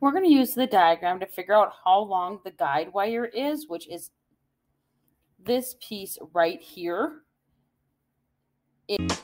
we're going to use the diagram to figure out how long the guy wire is, which is this piece right here. It